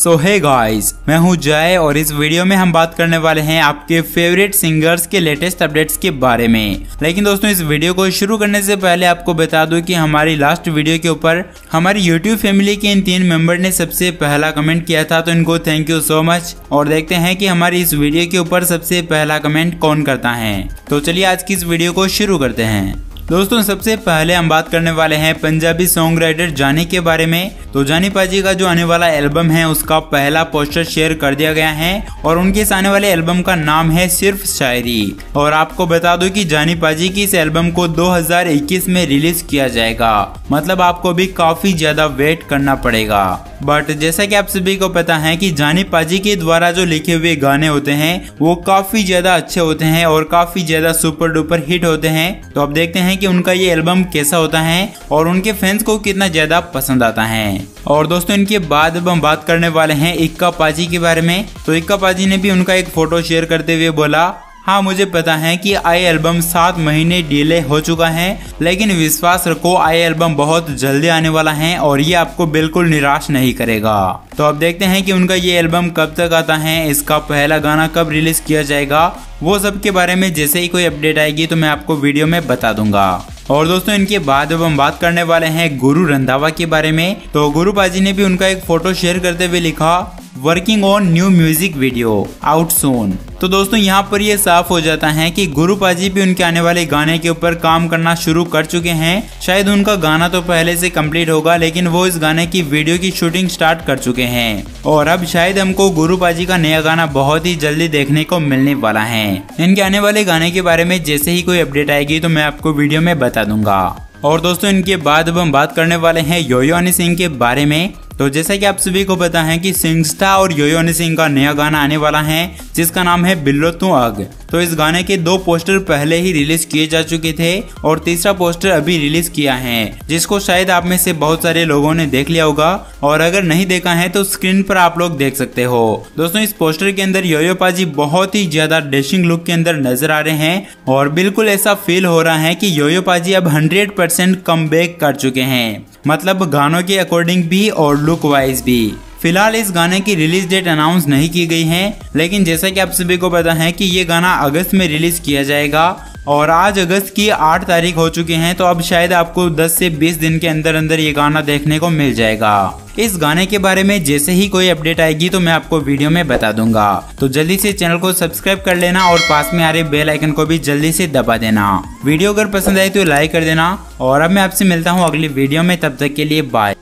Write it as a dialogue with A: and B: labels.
A: सो है गाइस मैं हूँ जय और इस वीडियो में हम बात करने वाले हैं आपके फेवरेट सिंगर्स के लेटेस्ट अपडेट्स के बारे में। लेकिन दोस्तों, इस वीडियो को शुरू करने से पहले आपको बता दूँ कि हमारी लास्ट वीडियो के ऊपर हमारी यूट्यूब फैमिली के इन तीन मेंबर ने सबसे पहला कमेंट किया था तो इनको थैंक यू सो मच और देखते हैं कि हमारी इस वीडियो के ऊपर सबसे पहला कमेंट कौन करता है। तो चलिए आज की इस वीडियो को शुरू करते हैं। दोस्तों, सबसे पहले हम बात करने वाले हैं पंजाबी सॉन्ग राइटर जानी के बारे में। तो जानी पाजी का जो आने वाला एल्बम है, उसका पहला पोस्टर शेयर कर दिया गया है और उनके इस आने वाले एल्बम का नाम है सिर्फ़ शायरी। और आपको बता दो कि जानी पाजी की इस एल्बम को 2021 में रिलीज़ किया जाएगा। मतलब आपको भी काफ़ी ज़्यादा वेट करना पड़ेगा। बट जैसा कि आप सभी को पता है कि जानी पाजी के द्वारा जो लिखे हुए गाने होते हैं, वो काफ़ी ज़्यादा अच्छे होते हैं और काफ़ी ज़्यादा सुपर डुपर हिट होते हैं। तो अब देखते हैं कि उनका ये एल्बम कैसा होता है और उनके फैंस को कितना ज़्यादा पसंद आता है। और दोस्तों, इनके बाद अब हम बात करने वाले हैं इक्का पाजी के बारे में। तो इक्का पाजी ने भी उनका एक फ़ोटो शेयर करते हुए बोला हाँ मुझे पता है कि आई एल्बम सात महीने डिले हो चुका है, लेकिन विश्वास रखो, आई एल्बम बहुत जल्दी आने वाला है और ये आपको बिल्कुल निराश नहीं करेगा। तो अब देखते हैं कि उनका ये एल्बम कब तक आता है, इसका पहला गाना कब रिलीज़ किया जाएगा, वो सब के बारे में जैसे ही कोई अपडेट आएगी तो मैं आपको वीडियो में बता दूँगा। और दोस्तों, इनके बाद अब हम बात करने वाले हैं गुरु रंधावा के बारे में। तो गुरु पाजी ने भी उनका एक फ़ोटो शेयर करते हुए लिखा working on new music video out soon तो दोस्तों, यहाँ पर ये साफ़ हो जाता है कि गुरु पाजी भी उनके आने वाले गाने के ऊपर काम करना शुरू कर चुके हैं। शायद उनका गाना तो पहले से कंप्लीट होगा, लेकिन वो इस गाने की वीडियो की शूटिंग स्टार्ट कर चुके हैं। और अब शायद हमको गुरु पाजी का नया गाना बहुत ही जल्दी देखने को मिलने वाला है। इनके आने वाले गाने के बारे में जैसे ही कोई अपडेट आएगी तो मैं आपको वीडियो में बता दूँगा। और दोस्तों, इनके बाद अब हम बात करने वाले हैं योयो हनी सिंह के बारे में। तो जैसा कि आप सभी को पता है कि सिंगस्टा और योयोनी सिंह का नया गाना आने वाला है, जिसका नाम है बिल्लो तू अग तो इस गाने के दो पोस्टर पहले ही रिलीज़ किए जा चुके थे और तीसरा पोस्टर अभी रिलीज़ किया है, जिसको शायद आप में से बहुत सारे लोगों ने देख लिया होगा, और अगर नहीं देखा है तो स्क्रीन पर आप लोग देख सकते हो। दोस्तों, इस पोस्टर के अंदर योयो पाजी बहुत ही ज़्यादा डेशिंग लुक के अंदर नज़र आ रहे हैं, और बिल्कुल ऐसा फील हो रहा है कि योयो पाजी अब हंड्रेड परसेंट कम कर चुके हैं मतलब गानों के अकॉर्डिंग भी और लुक वाइज भी। फ़िलहाल इस गाने की रिलीज़ डेट अनाउंस नहीं की गई है, लेकिन जैसा कि आप सभी को पता है कि ये गाना अगस्त में रिलीज़ किया जाएगा, और आज अगस्त की आठ तारीख हो चुके हैं तो अब शायद आपको 10 से 20 दिन के अंदर अंदर ये गाना देखने को मिल जाएगा। इस गाने के बारे में जैसे ही कोई अपडेट आएगी तो मैं आपको वीडियो में बता दूँगा। तो जल्दी से चैनल को सब्सक्राइब कर लेना और पास में आ रहे बेल आइकन को भी जल्दी से दबा देना। वीडियो अगर पसंद आए तो लाइक कर देना, और अब मैं आपसे मिलता हूँ अगली वीडियो में, तब तक के लिए बाय